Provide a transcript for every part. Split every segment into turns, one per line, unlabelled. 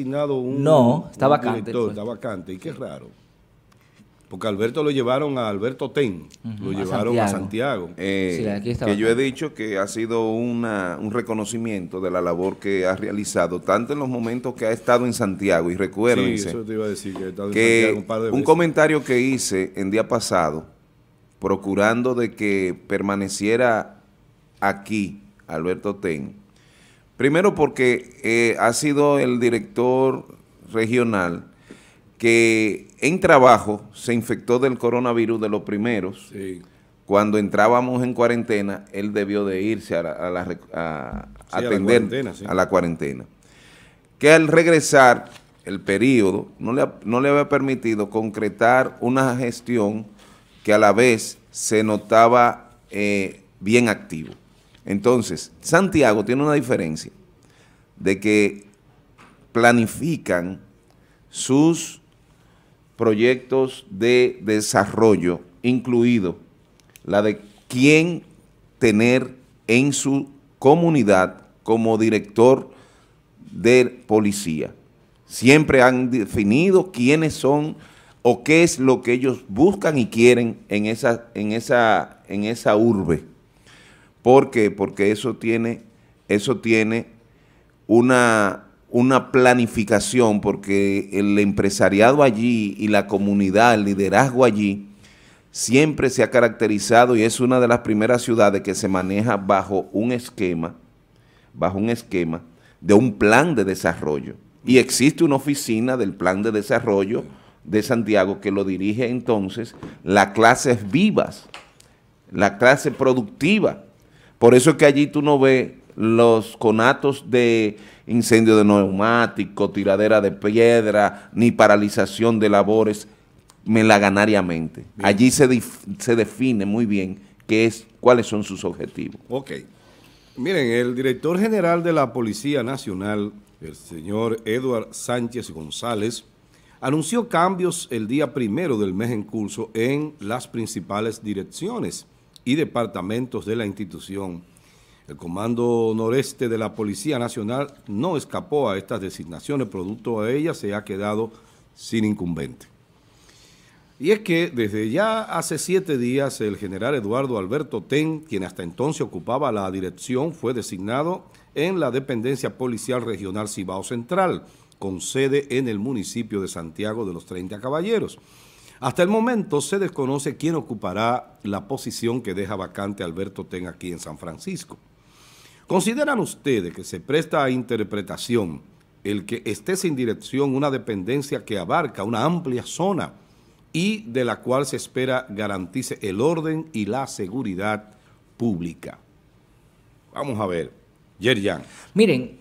asignado un
No, está
un
vacante,
director,
pues.
está vacante, y qué raro. Porque Alberto lo llevaron a Alberto Ten, lo
a
llevaron a
Santiago.
Eh,
Sí, aquí está
que yo he dicho que ha sido una- un reconocimiento de la labor que ha realizado, tanto en los momentos que ha estado en Santiago, y
Sí,
recuérdense
eso te iba a decir, que he estado en Santiago un par de
un comentario que hice en día pasado, procurando de que permaneciera aquí Alberto Ten, primero porque eh, ha sido el director regional que en trabajo se infectó del coronavirus de los primeros,
Sí.
cuando entrábamos en cuarentena, él debió de irse a, la- a la a
Sí, a la
atender
sí.
a la cuarentena. Que al regresar el periodo no le, ha- no le había permitido concretar una gestión que a la vez se notaba eh, bien activo. Entonces, Santiago tiene una diferencia de que planifican sus proyectos de desarrollo, incluido la de quién tener en su comunidad como director de policía. Siempre han definido quiénes son o qué es lo que ellos buscan y quieren en esa, en esa, en esa urbe. ¿Por qué? Porque eso tiene, eso tiene una, una planificación, porque el empresariado allí y la comunidad, el liderazgo allí, siempre se ha caracterizado y es una de las primeras ciudades que se maneja bajo un esquema, bajo un esquema de un plan de desarrollo. Y existe una oficina del plan de desarrollo de Santiago que lo dirige entonces las clases vivas, la clase productiva. Por eso es que allí tú no ves los conatos de incendio de neumático, tiradera de piedra, ni paralización de labores melaganariamente. Allí se, se define muy bien qué es, cuáles son sus objetivos.
Ok. Miren, el director general de la Policía Nacional, el señor Edward Sánchez González, anunció cambios el día primero del mes en curso en las principales direcciones y departamentos de la institución. El Comando Noreste de la Policía Nacional no escapó a estas designaciones, producto de ellas se ha quedado sin incumbente. Y es que desde ya hace siete días el general Eduardo Alberto Ten, quien hasta entonces ocupaba la dirección, fue designado en la dependencia policial regional Cibao Central, con sede en el municipio de Santiago de los 30 Caballeros. Hasta el momento se desconoce quién ocupará la posición que deja vacante Alberto Ten aquí en San Francisco. ¿Consideran ustedes que se presta a interpretación el que esté sin dirección una dependencia que abarca una amplia zona y de la cual se espera garantice el orden y la seguridad pública? Vamos a ver. Yerjan.
Miren,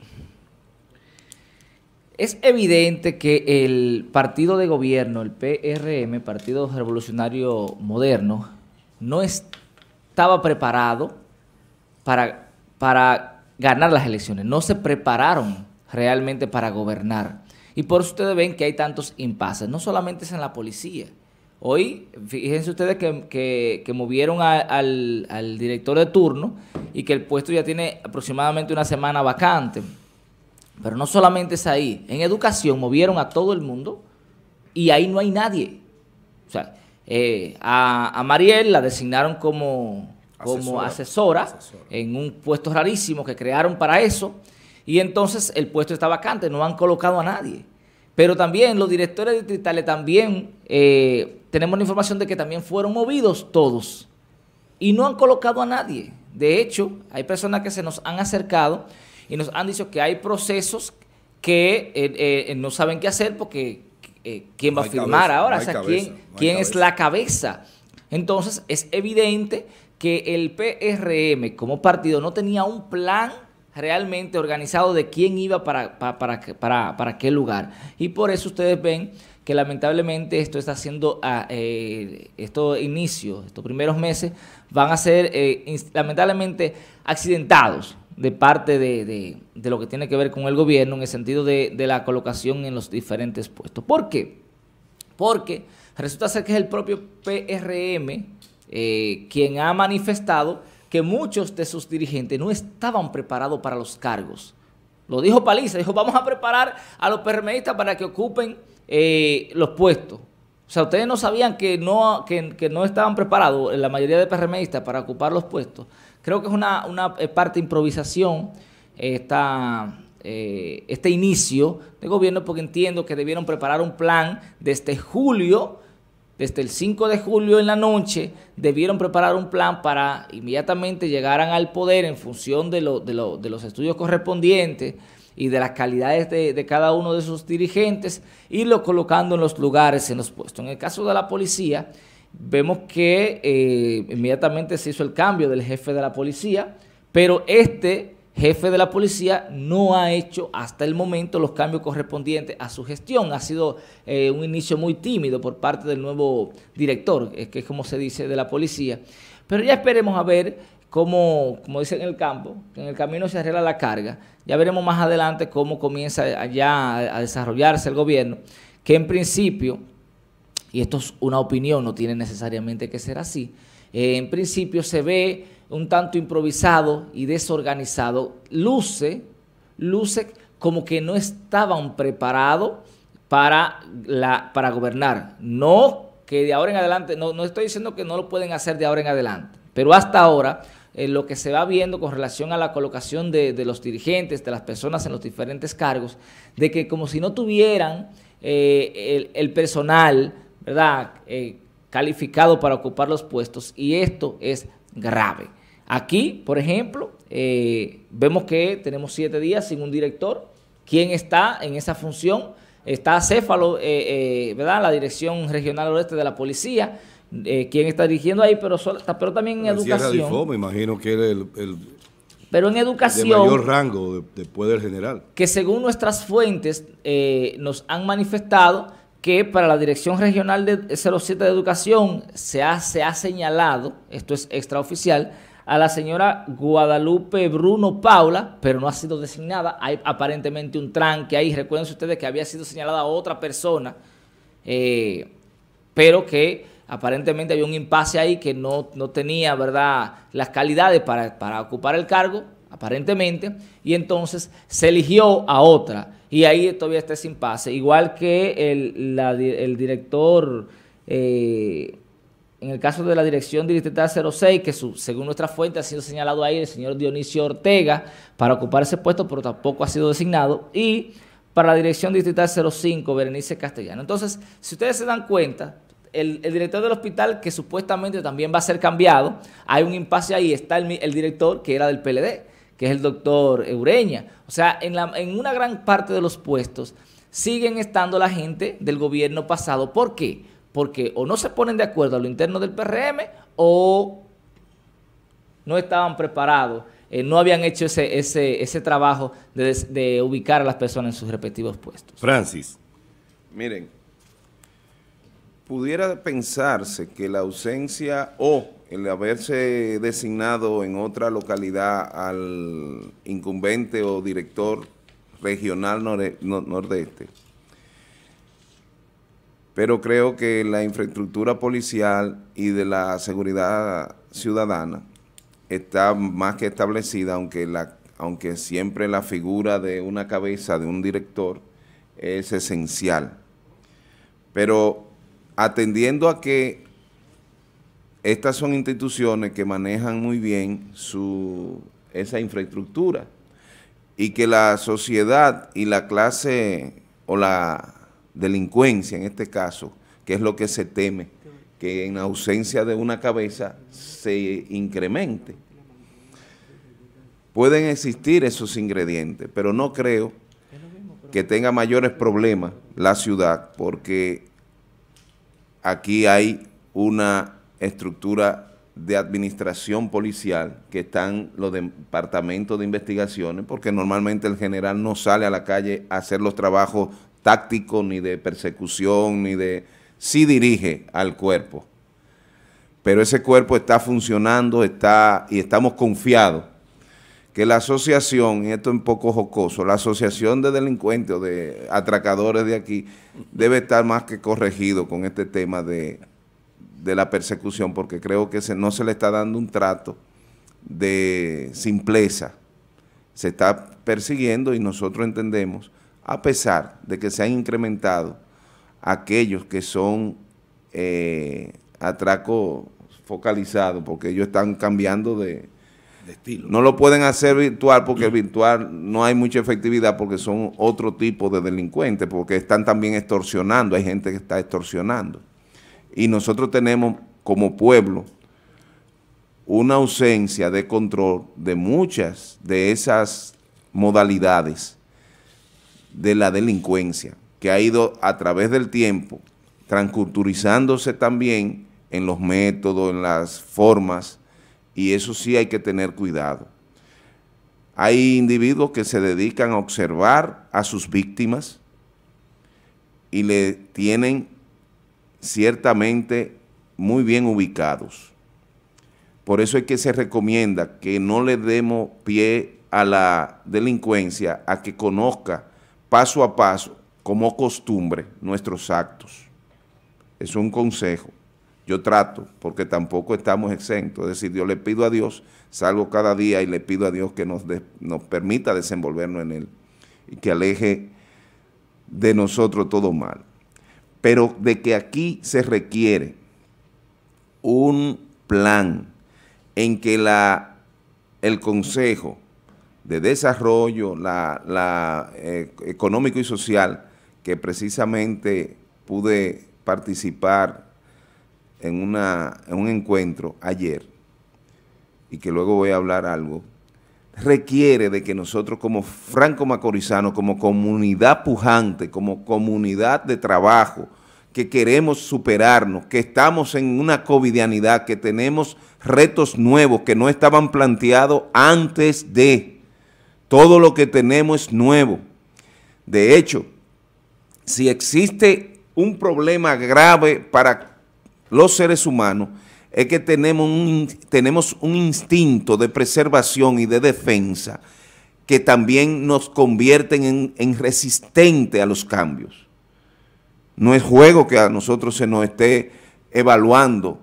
es evidente que el partido de gobierno, el PRM, Partido Revolucionario Moderno, no estaba preparado para, para ganar las elecciones. No se prepararon realmente para gobernar. Y por eso ustedes ven que hay tantos impases. No solamente es en la policía. Hoy, fíjense ustedes que, que- movieron al, al director de turno y que el puesto ya tiene aproximadamente una semana vacante. Pero no solamente es ahí. En educación movieron a todo el mundo y ahí no hay nadie. O sea, eh, a, a Mariel la designaron como, como
Asesora.
en un puesto rarísimo que crearon para eso. Y entonces el puesto está vacante, no han colocado a nadie. Pero también los directores distritales también, eh, tenemos la información de que también fueron movidos todos y no han colocado a nadie. De hecho, hay personas que se nos han acercado y nos han dicho que hay procesos que eh, eh, no saben qué hacer porque eh, quién va
No
a firmar
cabeza,
ahora,
no
o sea, quién,
no
quién es la cabeza. Entonces, es evidente que el PRM como partido no tenía un plan realmente organizado de quién iba para, para, para, para, para qué lugar. Y por eso ustedes ven que lamentablemente esto está haciendo, ah, eh, estos inicios, estos primeros meses, van a ser eh, lamentablemente accidentados de parte de, de- de lo que tiene que ver con el gobierno en el sentido de, de la colocación en los diferentes puestos. ¿Por qué? Porque resulta ser que es el propio PRM eh, quien ha manifestado que muchos de sus dirigentes no estaban preparados para los cargos. Lo dijo Paliza, dijo, vamos a preparar a los PRMistas para que ocupen eh, los puestos. O sea, ustedes no sabían que no, que, no estaban preparados, la mayoría de PRMistas, para ocupar los puestos. Creo que es una, una parte de improvisación esta, eh, este inicio de gobierno porque entiendo que debieron preparar un plan desde julio, desde el 5 de julio en la noche, debieron preparar un plan para inmediatamente llegaran al poder en función de, de, de los estudios correspondientes y de las calidades de, cada uno de sus dirigentes, irlo colocando en los lugares, en los puestos. En el caso de la policía, vemos que eh, inmediatamente se hizo el cambio del jefe de la policía, pero este jefe de la policía no ha hecho hasta el momento los cambios correspondientes a su gestión. Ha sido eh, un inicio muy tímido por parte del nuevo director, que es como se dice, de la policía. Pero ya esperemos a ver cómo, como dicen en el campo, en el camino se arregla la carga. Ya veremos más adelante cómo comienza ya a desarrollarse el gobierno, que en principio, y esto es una opinión, no tiene necesariamente que ser así, eh, en principio se ve un tanto improvisado y desorganizado, luce, luce como que no estaban preparados para, la, para gobernar. No que de ahora en adelante, no, no estoy diciendo que no lo pueden hacer de ahora en adelante, pero hasta ahora eh, lo que se va viendo con relación a la colocación de, los dirigentes, de las personas en los diferentes cargos, de que como si no tuvieran eh, el, personal, ¿verdad?, eh, calificado para ocupar los puestos, y esto es grave. Aquí, por ejemplo, vemos que tenemos siete días sin un director. ¿Quién está en esa función? Está Céfalo, ¿verdad?, la Dirección Regional Oeste de la Policía, eh, quién está dirigiendo ahí, pero, pero también en educación.
me imagino que es el,
pero en educación...
De mayor rango después del general.
Que según nuestras fuentes eh, nos han manifestado que para la Dirección Regional de 07 de Educación se ha, se ha señalado, esto es extraoficial, a la señora Guadalupe Bruno Paula, pero no ha sido designada. Hay aparentemente un tranque ahí. Recuerden ustedes que había sido señalada otra persona, eh, pero que aparentemente había un impasse ahí que no, tenía, ¿verdad?, las calidades para, ocupar el cargo, aparentemente, y entonces se eligió a otra. Y ahí todavía está ese impasse. Igual que el, director, eh, en el caso de la dirección distrital 06, que según nuestra fuente ha sido señalado ahí el señor Dionisio Ortega para ocupar ese puesto, pero tampoco ha sido designado. Y para la dirección distrital 05, Berenice Castellano. Entonces, si ustedes se dan cuenta, el, director del hospital, que supuestamente también va a ser cambiado, hay un impasse ahí, está el, director que era del PLD, que es el doctor Eureña. O sea, en, una gran parte de los puestos siguen estando la gente del gobierno pasado. ¿Por qué? Porque o no se ponen de acuerdo a lo interno del PRM o no estaban preparados, eh, no habían hecho ese, ese, ese trabajo de, de ubicar a las personas en sus respectivos puestos.
Francis.
Miren, pudiera pensarse que la ausencia o el haberse designado en otra localidad al incumbente o director regional nordeste, pero creo que la infraestructura policial y de la seguridad ciudadana está más que establecida, aunque, la, aunque siempre la figura de una cabeza de un director es esencial. Pero atendiendo a que estas son instituciones que manejan muy bien su, esa infraestructura y que la sociedad y la clase o la delincuencia en este caso, que es lo que se teme, que en ausencia de una cabeza se incremente. Pueden existir esos ingredientes, pero no creo que tenga mayores problemas la ciudad, porque aquí hay una estructura de administración policial que están los departamentos de investigaciones, porque normalmente el general no sale a la calle a hacer los trabajos tácticos, ni de persecución, ni de... sí dirige al cuerpo. Pero ese cuerpo está funcionando está y estamos confiados que la asociación, y esto es un poco jocoso, la asociación de delincuentes o de atracadores de aquí debe estar más que corregido con este tema de, la persecución, porque creo que no se le está dando un trato de simpleza, se está persiguiendo y nosotros entendemos, a pesar de que se han incrementado aquellos que son eh, atracos focalizados, porque ellos están cambiando de, estilo. No lo pueden hacer virtual porque virtual no hay mucha efectividad porque son otro tipo de delincuentes, porque están también extorsionando, hay gente que está extorsionando. Y nosotros tenemos como pueblo una ausencia de control de muchas de esas modalidades de la delincuencia que ha ido a través del tiempo transculturizándose también en los métodos, en las formas, y eso sí hay que tener cuidado. Hay individuos que se dedican a observar a sus víctimas y le tienen ciertamente muy bien ubicados. Por eso es que se recomienda que no le demos pie a la delincuencia, a que conozca paso a paso, como costumbre, nuestros actos. Es un consejo. Yo trato, porque tampoco estamos exentos. Es decir, yo le pido a Dios, salgo cada día y le pido a Dios que nos, nos permita desenvolvernos en Él y que aleje de nosotros todo mal. Pero de que aquí se requiere un plan en que la, el Consejo de Desarrollo eh, Económico y Social, que precisamente pude participar en, una, en un encuentro ayer, y que luego voy a hablar algo, requiere de que nosotros como franco macorizanos, como comunidad pujante, como comunidad de trabajo, que queremos superarnos, que estamos en una covidianidad, que tenemos retos nuevos que no estaban planteados antes de. Todo lo que tenemos es nuevo. De hecho, si existe un problema grave para los seres humanos, es que tenemos un, tenemos un instinto de preservación y de defensa que también nos convierten en, en resistentes a los cambios. No es juego que a nosotros se nos esté evaluando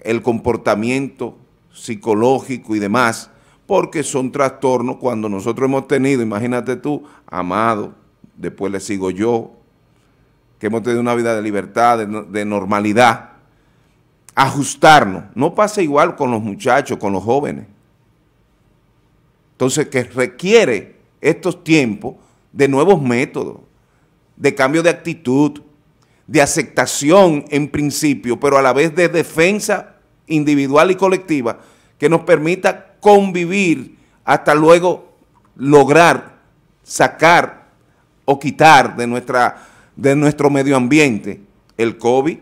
el comportamiento psicológico y demás, porque son trastornos cuando nosotros hemos tenido, imagínate tú, amado, después le sigo yo, que hemos tenido una vida de libertad, de, normalidad, ajustarnos. No pasa igual con los muchachos, con los jóvenes. Entonces, que requiere estos tiempos de nuevos métodos de cambio de actitud, de aceptación en principio, pero a la vez de defensa individual y colectiva que nos permita convivir hasta luego lograr sacar o quitar de, nuestra, de nuestro medio ambiente el COVID.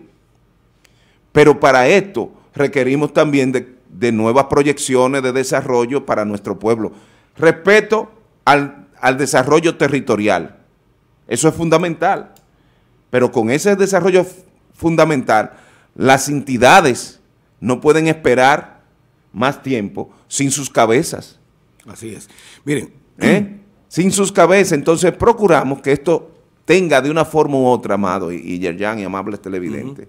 Pero para esto requerimos también de, de nuevas proyecciones de desarrollo para nuestro pueblo. Respeto al, al desarrollo territorial eso es fundamental. Pero con ese desarrollo fundamental, las entidades no pueden esperar más tiempo sin sus cabezas.
Así es. Miren.
¿Eh? Sin sus cabezas. Entonces procuramos que esto tenga de una forma u otra, amado y, Yerjan y amables televidentes,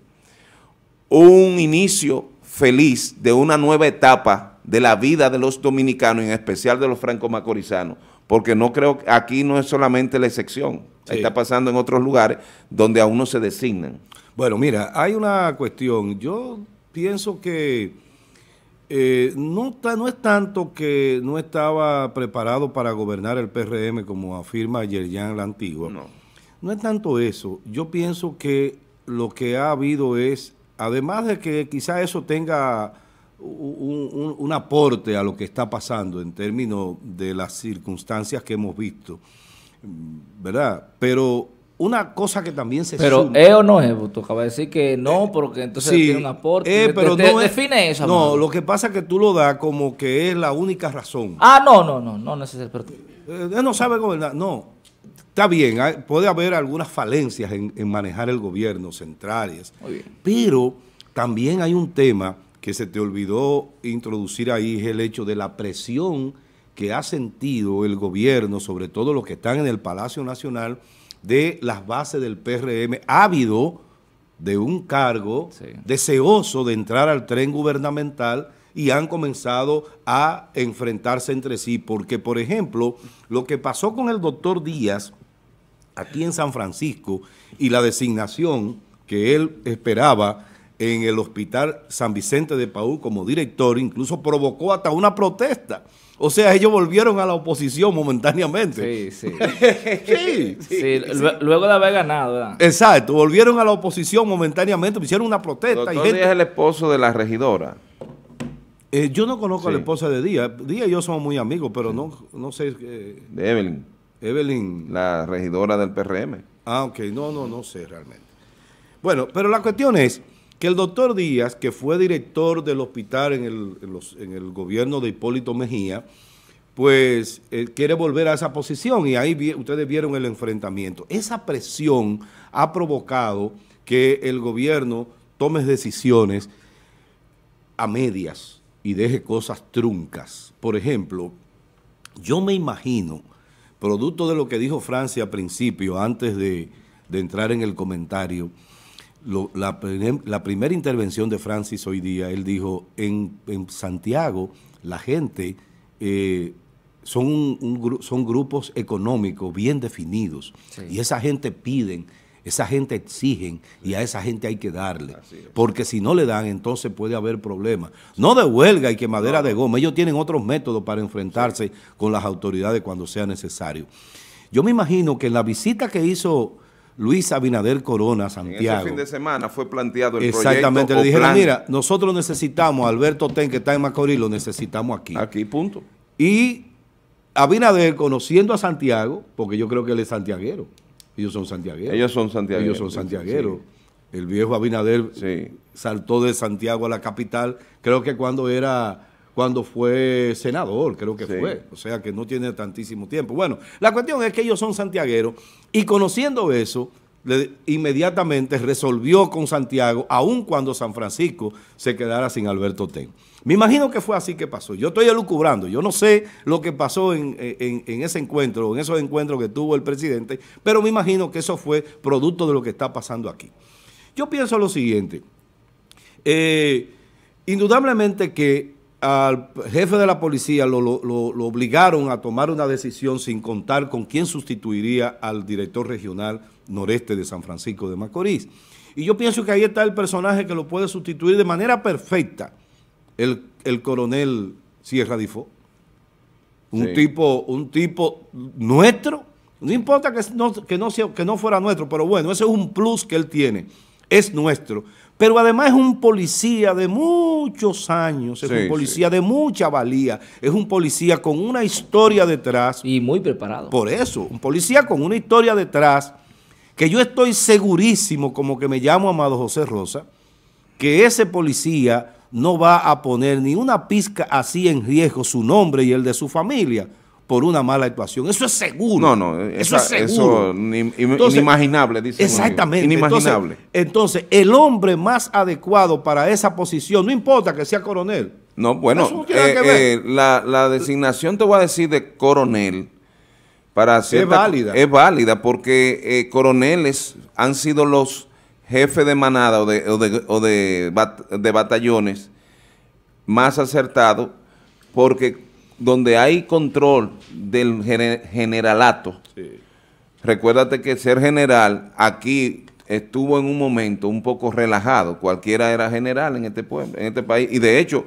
un inicio feliz de una nueva etapa de la vida de los dominicanos, en especial de los franco-macorizanos, porque no creo que aquí no es solamente la excepción. Está pasando en otros lugares donde aún no se designan.
Bueno, mira, hay una cuestión. Yo pienso que eh, no, no es tanto que no estaba preparado para gobernar el PRM como afirma Yerjan la Antigua. No. No es tanto eso. Yo pienso que lo que ha habido es, además de que quizá eso tenga un, un aporte a lo que está pasando en términos de las circunstancias que hemos visto, ¿verdad? Pero una cosa que también se
Pero ¿es o no es? Tú acabas de decir que no, eh, porque entonces tiene un aporte.
Eh, pero no define eso. No, lo que pasa es que tú lo das como que es la única razón.
Ah, no, no, no, no necesariamente.
Eh, él no sabe gobernar, no. Está bien, puede haber algunas falencias en, en manejar el gobierno centrales. Muy bien. Pero también hay un tema que se te olvidó introducir ahí, es el hecho de la presión que ha sentido el gobierno, sobre todo los que están en el Palacio Nacional, de las bases del PRM, ávido de un cargo, deseoso de entrar al tren gubernamental y han comenzado a enfrentarse entre sí, porque por ejemplo, lo que pasó con el doctor Díaz aquí en San Francisco y la designación que él esperaba en el Hospital San Vicente de Paúl como director, incluso provocó hasta una protesta. O sea, ellos volvieron a la oposición momentáneamente.
Sí, sí. sí. luego de haber ganado, ¿verdad?
Exacto, volvieron a la oposición momentáneamente, hicieron una protesta.
Doctor y gente... es el esposo de la regidora.
Eh, yo no conozco a la esposa de Díaz. Díaz y yo somos muy amigos, pero no, no sé.
Eh, de Evelyn.
Evelyn.
La regidora del PRM.
Ah, ok. No, no, no sé realmente. Bueno, pero la cuestión es que el doctor Díaz, que fue director del hospital en el, gobierno de Hipólito Mejía, pues eh, quiere volver a esa posición y ahí ustedes vieron el enfrentamiento. Esa presión ha provocado que el gobierno tome decisiones a medias y deje cosas truncas. Por ejemplo, yo me imagino, producto de lo que dijo Francia al principio, antes de, de entrar en el comentario, la, primera intervención de Francis hoy día, él dijo, en, Santiago la gente eh, son, son grupos económicos bien definidos. Y esa gente piden, esa gente exigen y a esa gente hay que darle. Porque si no le dan, entonces puede haber problemas. No de huelga y quemadera de goma, ellos tienen otros métodos para enfrentarse con las autoridades cuando sea necesario. Yo me imagino que en la visita que hizo Luis Abinader Corona, Santiago. En ese
fin de semana fue planteado el
Exactamente, le dijeron, mira, nosotros necesitamos a Alberto Ten, que está en Macorís, lo necesitamos aquí.
Aquí, punto.
Y Abinader, conociendo a Santiago, porque yo creo que él es santiaguero, ellos son santiagueros.
Ellos son santiagueros.
Ellos son santiagueros. El viejo Abinader saltó de Santiago a la capital, creo que cuando era cuando fue senador, creo que fue. O sea que no tiene tantísimo tiempo. Bueno, la cuestión es que ellos son santiagueros y conociendo eso, inmediatamente resolvió con Santiago, aun cuando San Francisco se quedara sin Alberto Ten. Me imagino que fue así que pasó. Yo estoy elucubrando. Yo no sé lo que pasó en, ese encuentro, en esos encuentros que tuvo el presidente, pero me imagino que eso fue producto de lo que está pasando aquí. Yo pienso lo siguiente. Eh, indudablemente que al jefe de la policía lo, obligaron a tomar una decisión sin contar con quién sustituiría al director regional noreste de San Francisco de Macorís. Y yo pienso que ahí está el personaje que lo puede sustituir de manera perfecta, el, coronel Sierra Difo. Un, tipo, un tipo nuestro, no importa que no, que, no sea, que no fuera nuestro, pero bueno, ese es un plus que él tiene, es nuestro pero además es un policía de muchos años, es un policía de mucha valía, es un policía con una historia detrás.
Y muy preparado.
Por eso, un policía con una historia detrás, que yo estoy segurísimo, como que me llamo Amado José Rosa, que ese policía no va a poner ni una pizca así en riesgo su nombre y el de su familia por una mala actuación. Eso es seguro.
No, no, eso es seguro. Eso, inimaginable, dice.
Exactamente.
Inimaginable.
Entonces, el hombre más adecuado para esa posición, no importa que sea coronel.
No, bueno, eh, eh, la, designación, te voy a decir, de coronel, para
es válida.
Es válida porque eh, coroneles han sido los jefes de manada o de, o de, de batallones más acertados porque donde hay control del generalato, recuérdate que ser general aquí estuvo en un momento un poco relajado, cualquiera era general en este pueblo, en este país, y de hecho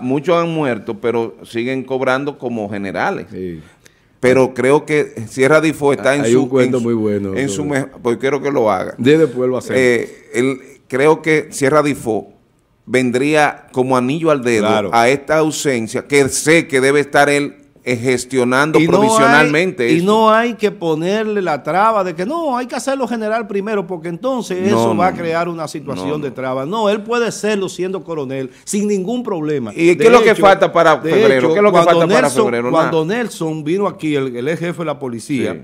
muchos han muerto, pero siguen cobrando como generales. Pero creo que Sierra Difo está en su...
cuento muy bueno.
En su pues quiero que lo haga.
De después lo hacemos.
Eh, creo que Sierra Difo vendría como anillo al dedo a esta ausencia que sé que debe estar él eh, gestionando provisionalmente.
y no hay que ponerle la traba de que no, hay que hacerlo general primero porque entonces eso va a crear una situación de traba. No, él puede serlo siendo coronel sin ningún problema.
¿Y qué es lo que falta para febrero? ¿Qué es lo que falta
para febrero? Cuando Nelson vino aquí, el, ex jefe de la policía,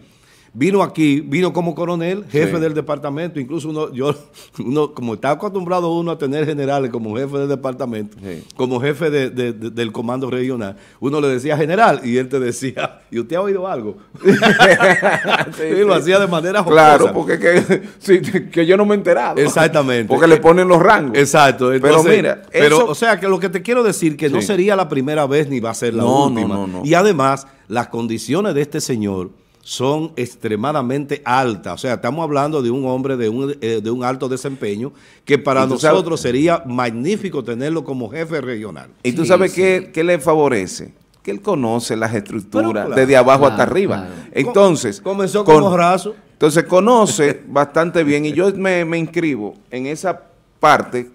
Vino aquí, vino como coronel, jefe
Sí.
del departamento, incluso uno, yo, uno, como está acostumbrado uno a tener generales como jefe del departamento,
Sí.
como jefe de- de- de- del comando regional, uno le decía general y él te decía, ¿y usted ha oído algo? y lo hacía de manera jocosa.
Claro, porque que, sí, que yo no me he enterado.
Exactamente.
Porque le ponen los rangos.
Exacto.
Pero mira,
pero,
eso-
o sea que lo que te quiero decir que no
Sí.
sería la primera vez ni va a ser la
no,
última.
no, no.
Y además, las condiciones de este señor son extremadamente altas. O sea, estamos hablando de un hombre de un, eh, de un alto desempeño que para nosotros sería magnífico tenerlo como jefe regional.
Y tú
Sí,
sabes
sí.
qué, qué le favorece. Que él conoce las estructuras
claro,
desde abajo hasta arriba.
claro.
Entonces,
Comenzó
con-
como raso.
Entonces conoce bastante bien y yo me, me inscribo en esa parte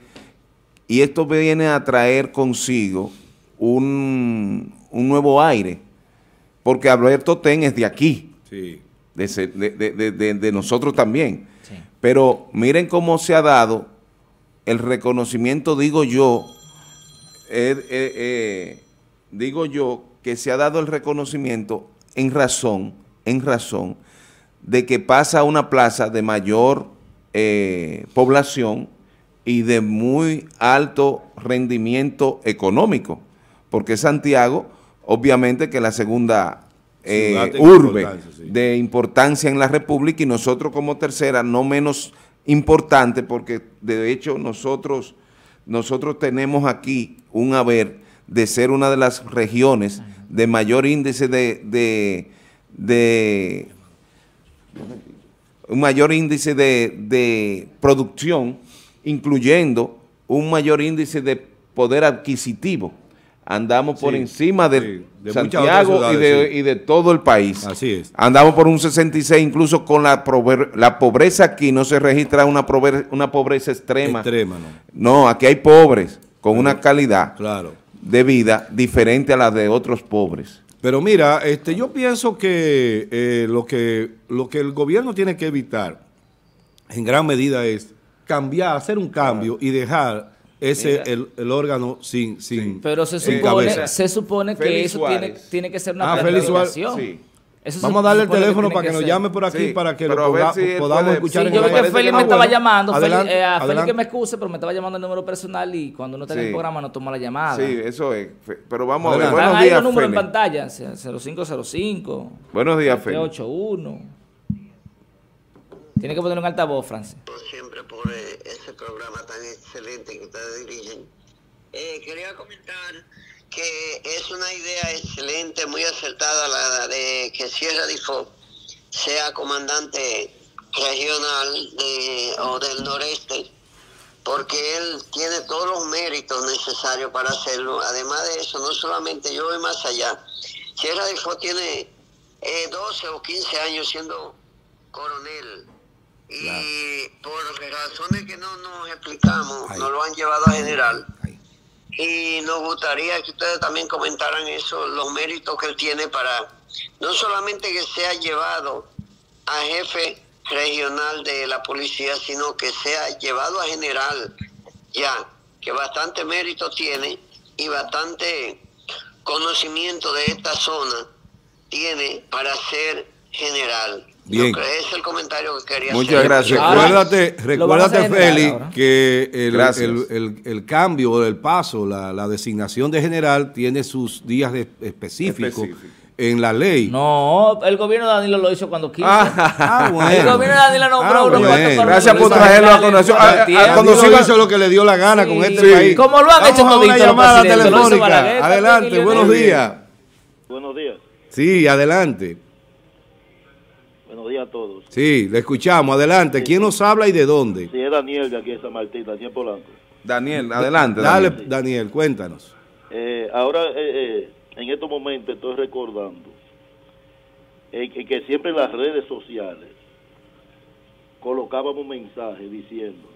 y esto viene a traer consigo un, un nuevo aire, porque Alberto Ten es de aquí,
Sí.
de, ese- de- de- de- de- de nosotros también.
Sí.
Pero miren cómo se ha dado el reconocimiento, digo yo, eh, eh, eh, digo yo, que se ha dado el reconocimiento en razón, en razón, de que pasa a una plaza de mayor eh, población y de muy alto rendimiento económico, porque Santiago, obviamente que es la segunda eh,
de
urbe
importancia, sí.
de importancia en la República y nosotros como tercera no menos importante porque de hecho nosotros nosotros tenemos aquí un haber de ser una de las regiones de mayor índice de, de, de- un mayor índice de, de producción, incluyendo un mayor índice de poder adquisitivo. Andamos por
Sí,
encima de,
sí, de
Santiago y, de,
ciudades, sí.
y de todo el país.
Así es.
Andamos por un 66, incluso con la, prover- la pobreza aquí no se registra una, pobreza extrema.
Extrema, ¿no?
No, aquí hay pobres con una calidad
Claro.
de vida diferente a la de otros pobres.
Pero mira, este, yo pienso que, eh, lo que lo que el gobierno tiene que evitar en gran medida es cambiar, hacer un cambio y dejar ese
Mira.
el, el órgano sin, sin
Pero se
sin
supone,
cabeza.
se supone que
Félix
eso tiene, tiene que ser una
Ah,
planificación.
sí.
Eso
Vamos a darle el teléfono para que nos
ser.
llame por aquí
Sí,
para que
pero
lo poda-
si
podamos
puede-
escuchar
Sí,
en
yo vi que. Félix me estaba
bueno,
llamando.
Adelante,
eh, a Félix
adelante.
que me excuse, pero me estaba llamando el número personal y cuando no está en el programa no toma la llamada.
Sí, eso es. Pero vamos a ver.
Adelante.
Están
Buenos
ahí
días,
los números en
Félix.
pantalla, 0505,
Buenos días, Félix.
81. Tiene que poner un altavoz, Francis.
siempre por eh, excelente que ustedes dirigen. Eh, quería comentar que es una idea excelente, muy acertada la de que Sierra Difo sea comandante regional de, o del noreste, porque él tiene todos los méritos necesarios para hacerlo. Además de eso, no solamente yo voy más allá. Sierra Difo tiene eh, 12 o 15 años siendo coronel y por razones que no nos explicamos,
Ahí.
nos lo han llevado a general.
Ahí.
Y nos gustaría que ustedes también comentaran eso, los méritos que él tiene para no solamente que sea llevado a jefe regional de la policía, sino que sea llevado a general ya, que bastante mérito tiene y bastante conocimiento de esta zona tiene para ser general.
Bien.
Creo que es el comentario que quería
Muchas
hacer.
gracias.
Ahora,
Recuérdate,
lo
recuérdate Félix, que el, el, el- el cambio, el paso, la, la designación de general tiene sus días específicos
Específico.
en la ley.
No, el gobierno de Danilo lo hizo cuando quiso.
Ah, bueno.
El gobierno de Danilo nombró
Ah,
unos
bueno.
Gracias por traerlo a
el
Ah, ah, cuando siga-
hizo lo que le dio la gana con
Sí.
este
Sí.
país.
Como lo han
Vamos
hecho
a una llamada
lo
telefónica. Adelante, buenos días.
Buenos días.
Sí, adelante.
A todos.
Sí, le escuchamos. Adelante. ¿Quién nos habla y de dónde?
Sí, es Daniel de aquí de San Martín, Daniel Polanco.
Daniel, adelante.
Dale,
Daniel.
Daniel, cuéntanos.
Eh, ahora, eh, eh, en estos momentos estoy recordando eh, que, que siempre en las redes sociales colocábamos mensajes diciendo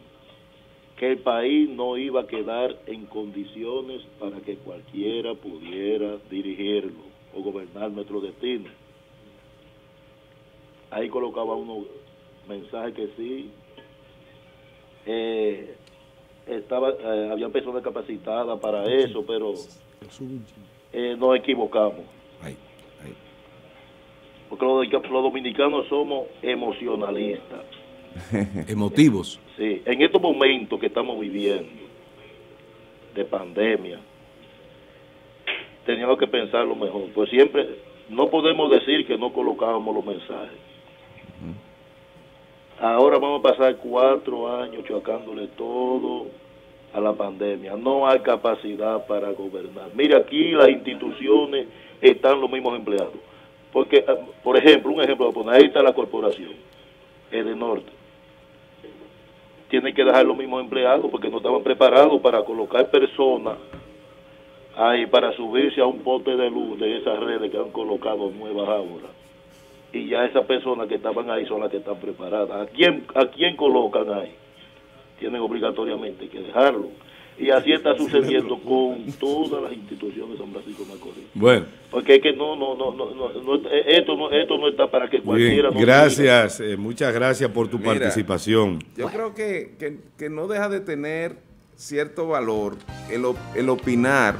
que el país no iba a quedar en condiciones para que cualquiera pudiera dirigirlo o gobernar nuestro destino. Ahí colocaba uno mensajes que sí, eh, estaba, eh, había personas capacitadas para eso, pero eh, nos equivocamos. Porque los, los dominicanos somos emocionalistas.
Emotivos.
Sí, en estos momentos que estamos viviendo de pandemia, teníamos que pensarlo mejor. Pues siempre no podemos decir que no colocábamos los mensajes. Ahora vamos a pasar cuatro años chocándole todo a la pandemia. No hay capacidad para gobernar. Mira, aquí las instituciones están los mismos empleados. Porque, ah, por ejemplo, un ejemplo, ahí está la corporación, es de norte. Tienen que dejar los mismos empleados porque no estaban preparados para colocar personas ahí para subirse a un pote de luz de esas redes que han colocado nuevas ahora. Y ya esas personas que estaban ahí son las que están preparadas. ¿A quién, a quién colocan ahí? Tienen obligatoriamente que dejarlo. Y así está sucediendo con todas las instituciones de San Francisco de Macorís.
Bueno.
Porque es que no, no, no, no, no, esto no, esto no está para que cualquiera.
Bien, gracias, eh, muchas gracias por tu participación.
Yo creo que, que, que, no deja de tener cierto valor el, el opinar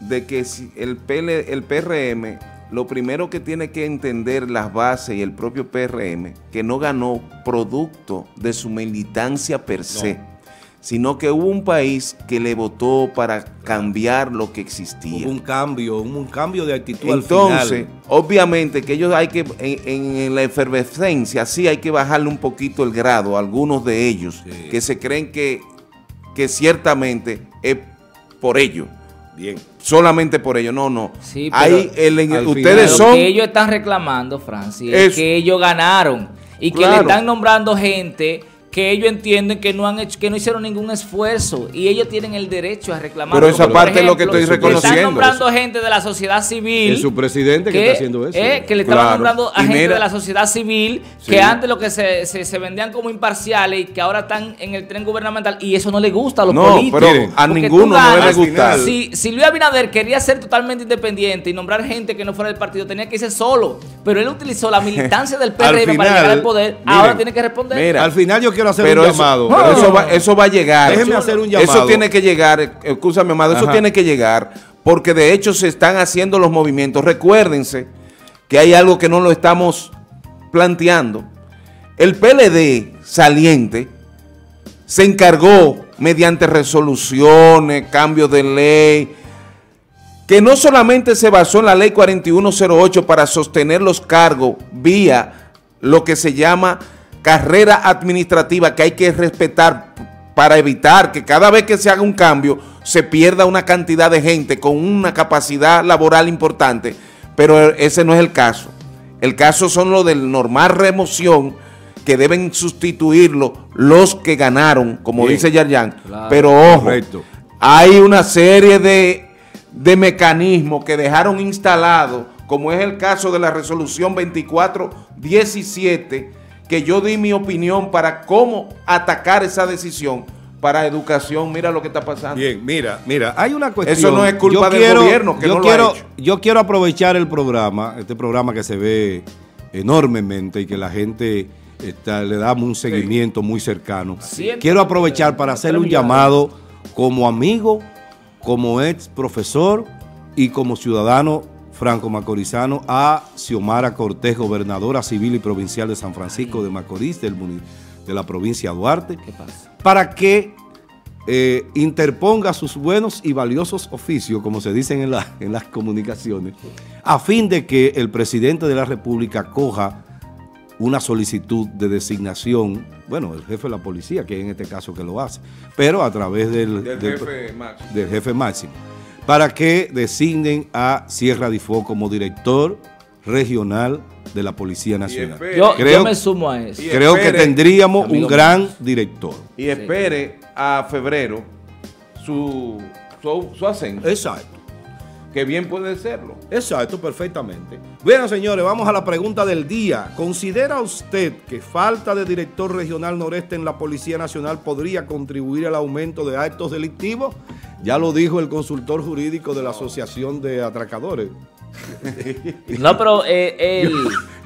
de que si el, PL, el PRM, lo primero que tiene que entender las bases y el propio PRM, que no ganó producto de su militancia per se, sino que hubo un país que le votó para cambiar lo que existía.
Hubo un cambio, un, cambio de actitud
Entonces, obviamente que ellos hay que, en, en, la efervescencia, sí hay que bajarle un poquito el grado a algunos de ellos, sí. que se creen que, que ciertamente es por ello.
Bien.
Solamente por ello, no, no.
Sí,
Ahí el, ustedes son.
Lo que ellos están reclamando, Francis, es, es que ellos ganaron y que le están nombrando gente que ellos entienden que no han hecho, que no hicieron ningún esfuerzo y ellos tienen el derecho a reclamar.
Pero esa parte ejemplo, es lo que estoy reconociendo.
Están nombrando gente de la sociedad civil.
Es su presidente que, que, está haciendo eso.
Eh, que le estaban claro. nombrando a y gente mira, de la sociedad civil sí. que antes lo que se, se, se, vendían como imparciales y que ahora están en el tren gubernamental y eso no le gusta a los
no,
políticos.
Pero a ninguno ganas, no le gusta.
Si, si Luis Abinader quería ser totalmente independiente y nombrar gente que no fuera del partido, tenía que irse solo. Pero él utilizó la militancia del PRM final, para llegar al poder. Miren, ahora tiene que responder.
Mira, al final yo quiero hacer un llamado.
Pero eso, va, eso va a llegar.
Déjeme hacer un llamado.
Eso tiene que llegar, escúchame, amado, eso tiene que llegar porque de hecho se están haciendo los movimientos. Recuérdense que hay algo que no lo estamos planteando. El PLD saliente se encargó mediante resoluciones, cambios de ley, que no solamente se basó en la ley 4108 para sostener los cargos vía lo que se llama carrera administrativa que hay que respetar para evitar que cada vez que se haga un cambio se pierda una cantidad de gente con una capacidad laboral importante, pero ese no es el caso. El caso son lo del normal remoción que deben sustituirlo los que ganaron, como Bien. dice Yarjan. Claro, pero ojo, correcto. hay una serie de, de mecanismos que dejaron instalados, como es el caso de la resolución 2417, que yo di mi opinión para cómo atacar esa decisión para educación. Mira lo que está pasando.
Bien, mira, mira, hay una cuestión.
Eso no es culpa
yo
del
quiero,
gobierno que
yo
no
quiero,
lo ha hecho.
Yo quiero aprovechar el programa, este programa que se ve enormemente y que la gente está, le damos un seguimiento sí. muy cercano. Siempre. Quiero aprovechar para hacerle un llamado como amigo, como ex profesor y como ciudadano franco macorizano a Xiomara Cortés, gobernadora civil y provincial de San Francisco de Macorís, del, de la provincia de Duarte, para que eh, interponga sus buenos y valiosos oficios, como se dicen en, la, en las comunicaciones, a fin de que el presidente de la República coja una solicitud de designación, bueno, el jefe de la policía, que en este caso que lo hace, pero a través del,
del, del jefe, máximo.
del jefe máximo para que designen a Sierra Difó como director regional de la Policía Nacional.
Yo, creo, yo, me sumo a eso.
Creo espere, que tendríamos un gran director.
Y espere a febrero su, su, su ascenso.
Exacto.
Que bien puede serlo.
Exacto, perfectamente. Bueno, señores, vamos a la pregunta del día. ¿Considera usted que falta de director regional noreste en la Policía Nacional podría contribuir al aumento de actos delictivos? Ya lo dijo el consultor jurídico de la Asociación de Atracadores.
No, pero eh, el,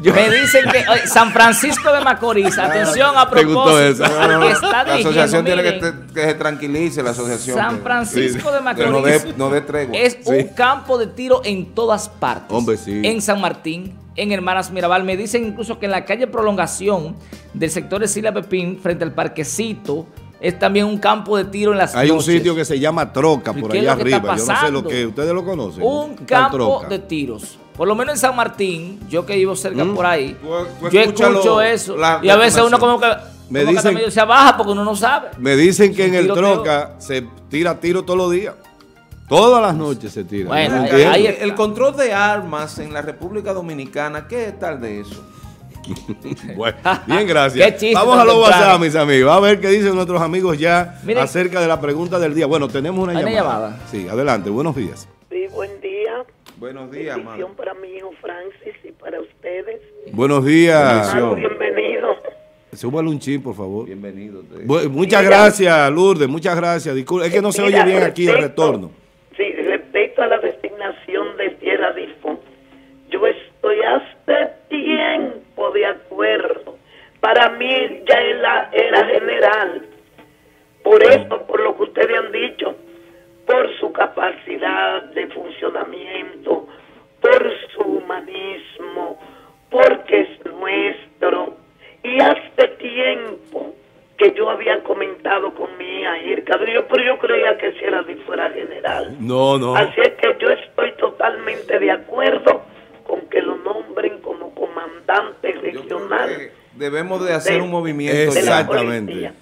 yo, me dicen que eh, San Francisco de Macorís, atención a propósito,
no, está la asociación tiene que, te, que, se tranquilice, la asociación.
San Francisco de Macorís no de,
no de tregua.
es sí. un campo de tiro en todas partes.
Hombre, sí.
En San Martín, en Hermanas Mirabal. Me dicen incluso que en la calle Prolongación del sector de Sila Pepín, frente al parquecito, es también un campo de tiro en las
Hay un sitio que se llama Troca por
¿Qué es
allá arriba. Yo no sé lo que ustedes lo conocen.
Un campo
Troca.
de tiros. Por lo menos en San Martín, yo que vivo cerca
Mm.
por ahí, yo escucho eso.
la
y a veces uno como que,
Me
como
dicen-
se baja porque uno no sabe.
Me dicen que en el. Troca se tira tiro todos los días. Todas las noches se tira.
Bueno,
No
ahí-
entiendo.
ahí-
el, el control de armas en la República Dominicana, ¿qué tal de eso?
Bueno, bien, gracias.
Qué chiste
Vamos a los. WhatsApp, mis amigos. A ver qué dicen nuestros amigos ya
Miren.
acerca de la pregunta del día. Bueno, tenemos una llamada.
llamada.
Sí, adelante. Buenos días.
Sí, buen día.
Buenos días, madre.
para mi hijo Francis y para ustedes.
Buenos días.
Bienvenido.
Súbale un chin, por favor.
Bienvenido.
muchas
Mira.
gracias, Lourdes. Muchas gracias. Disculpe, es que no se
Mira,
oye bien aquí el retorno.
Sí, respecto a la designación de Tierra Difo, yo estoy hace acuerdo. Para mí ya la- era general. Por eso, por lo que ustedes han dicho, por su capacidad de funcionamiento, por su humanismo, porque es nuestro. Y hace tiempo que yo había comentado con mi hija yo, pero yo creía que si era de fuera general.
No, no.
Así es que yo estoy totalmente de acuerdo con que lo nombren como comandante regional.
debemos de hacer
de-
un movimiento.
Exactamente.